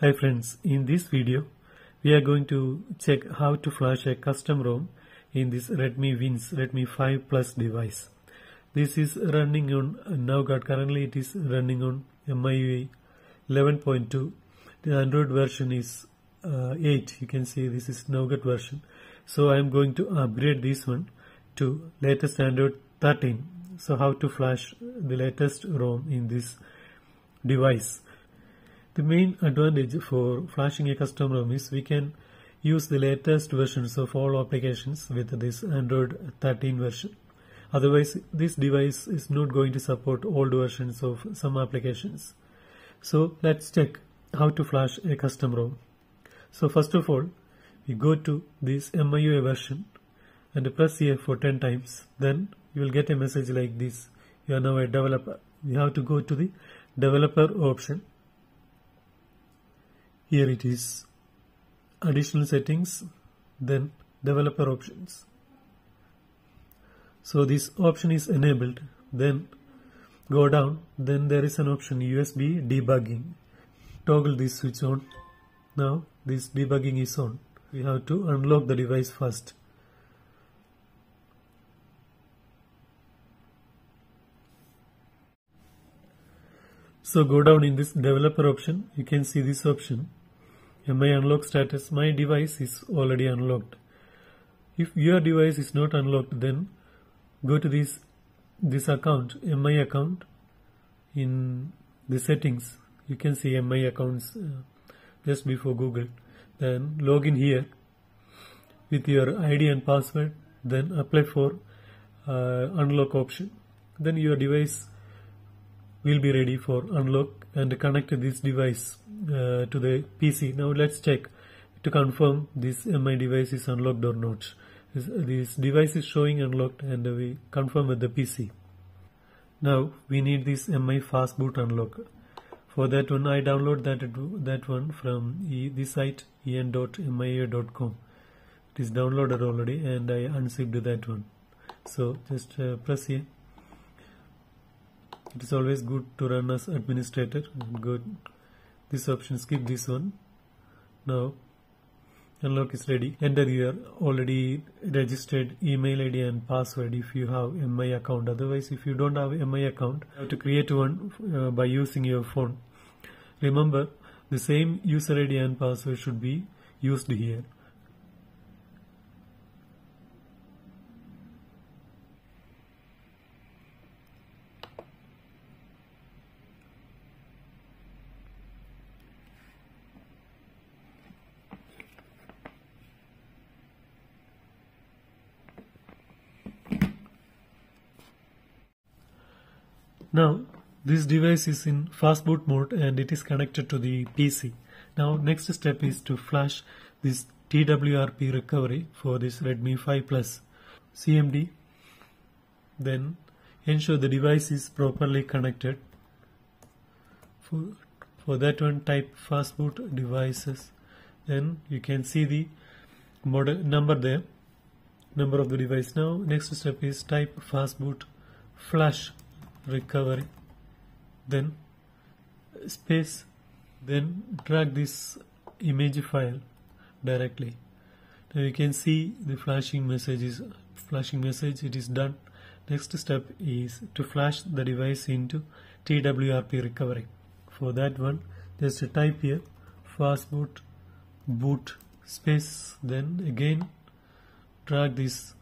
Hi friends, in this video we are going to check how to flash a custom ROM in this Redmi Vince Redmi 5 Plus device. This is running on Nougat, currently it is running on MIUI 11.2. The Android version is uh, 8, you can see this is Nougat version. So I am going to upgrade this one to latest Android 13. So how to flash the latest ROM in this device. The main advantage for flashing a custom ROM is we can use the latest versions of all applications with this Android 13 version. Otherwise, this device is not going to support old versions of some applications. So let's check how to flash a custom ROM. So first of all, we go to this MIUI version and press here for 10 times. Then you will get a message like this. You are now a developer. You have to go to the developer option here it is. Additional settings then developer options. So this option is enabled. Then go down. Then there is an option USB debugging. Toggle this switch on. Now this debugging is on. We have to unlock the device first. So go down in this developer option. You can see this option my unlock status my device is already unlocked. If your device is not unlocked then go to this this account my account. In the settings you can see my accounts uh, just before google. Then log in here with your id and password then apply for uh, unlock option. Then your device will be ready for unlock and connect this device uh, to the PC. Now let's check to confirm this MI device is unlocked or not. This, this device is showing unlocked and we confirm with the PC. Now we need this MI fast boot unlock. For that one I download that that one from e, the site en.miui.com. It is downloaded already and I unzipped that one. So just uh, press here it is always good to run as administrator. Good. This option skip this one. Now unlock is ready. Enter your already registered email id and password if you have mi account. Otherwise if you don't have mi account you have to create one uh, by using your phone. Remember the same user id and password should be used here Now this device is in fast boot mode and it is connected to the PC. Now next step is to flash this TWRP recovery for this Redmi 5 Plus CMD then ensure the device is properly connected. For, for that one type fastboot devices. Then you can see the model number there number of the device. Now next step is type fastboot flash recovery then space then drag this image file directly. Now you can see the flashing message is flashing message it is done. Next step is to flash the device into TWRP recovery. For that one just type here fastboot boot space then again drag this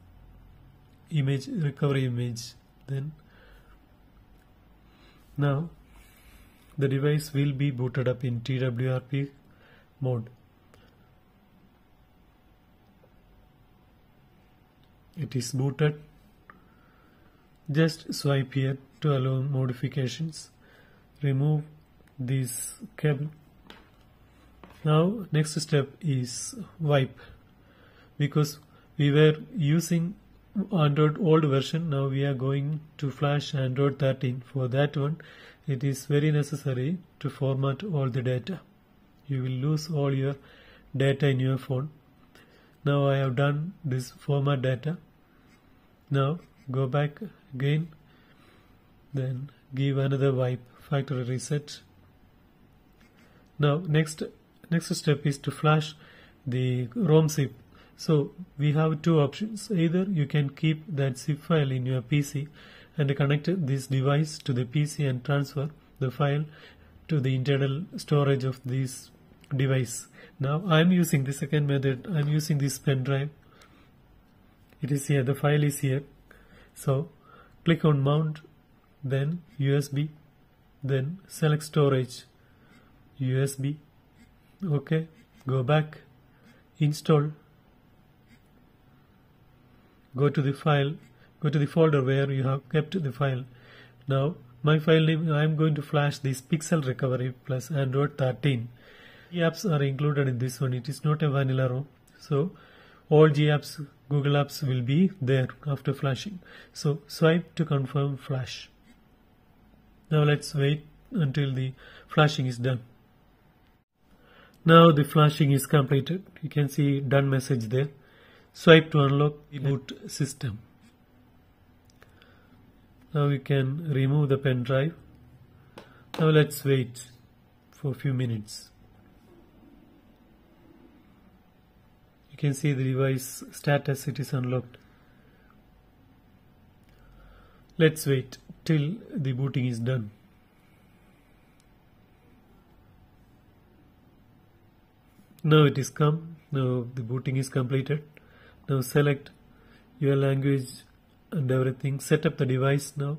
image recovery image then now the device will be booted up in TWRP mode. It is booted. Just swipe here to allow modifications. Remove this cable. Now next step is wipe because we were using Android old version. Now we are going to flash Android 13 for that one it is very necessary to format all the data. You will lose all your data in your phone. Now I have done this format data. Now go back again then give another wipe factory reset. Now next next step is to flash the ROM zip. So we have two options. Either you can keep that zip file in your PC and connect this device to the PC and transfer the file to the internal storage of this device. Now I'm using the second method. I'm using this pen drive. It is here. The file is here. So click on mount, then USB, then select storage, USB. Okay. Go back, install. Go to the file. Go to the folder where you have kept the file. Now my file name I am going to flash this pixel recovery plus android 13 apps are included in this one. It is not a vanilla ROM. So all G apps Google apps will be there after flashing. So swipe to confirm flash. Now let's wait until the flashing is done. Now the flashing is completed. You can see done message there swipe to unlock the boot system now we can remove the pen drive. Now let's wait for a few minutes. You can see the device status it is unlocked. Let's wait till the booting is done. Now it is come. Now the booting is completed. Now select your language and everything. Set up the device now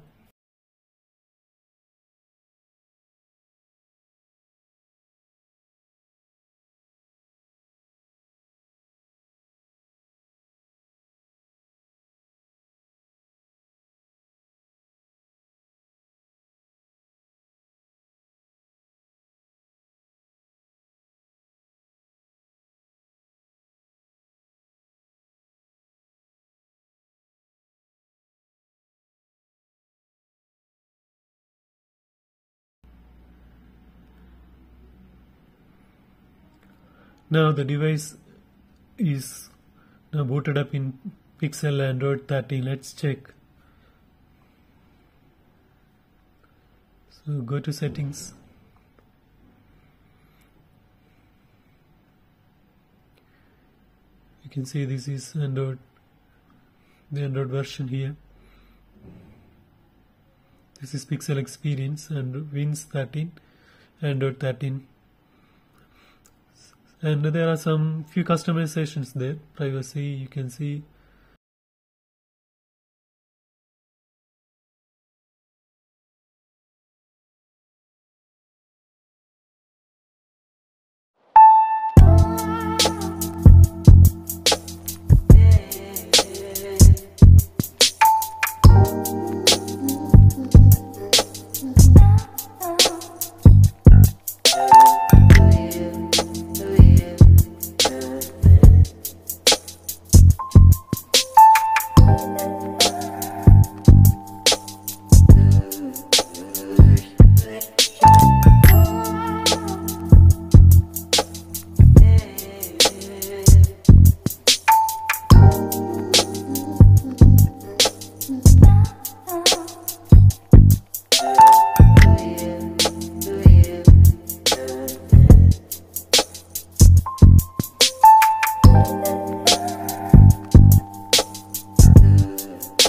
Now the device is now booted up in Pixel Android 13. Let's check. So go to settings. You can see this is Android, the Android version here. This is Pixel Experience and Vince 13, Android 13 and there are some few customizations there. Privacy you can see